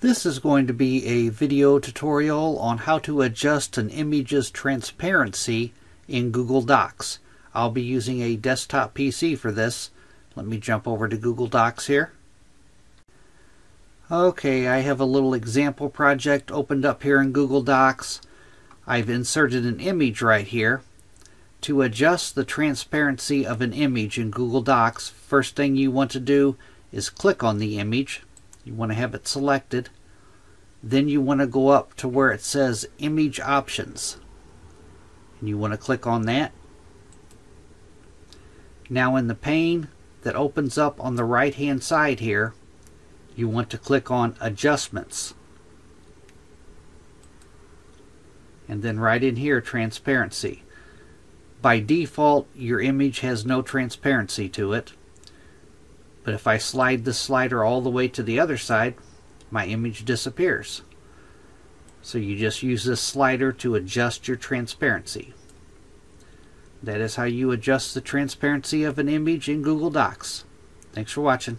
This is going to be a video tutorial on how to adjust an image's transparency in Google Docs. I'll be using a desktop PC for this. Let me jump over to Google Docs here. Okay, I have a little example project opened up here in Google Docs. I've inserted an image right here. To adjust the transparency of an image in Google Docs, first thing you want to do is click on the image you want to have it selected. Then you want to go up to where it says Image Options. And you want to click on that. Now in the pane that opens up on the right hand side here, you want to click on Adjustments. And then right in here, Transparency. By default, your image has no transparency to it. But if I slide the slider all the way to the other side, my image disappears. So you just use this slider to adjust your transparency. That is how you adjust the transparency of an image in Google Docs. Thanks for watching.